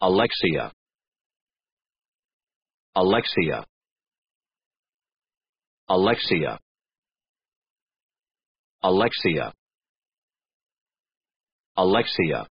Alexia. Alexia. Alexia. Alexia. Alexia.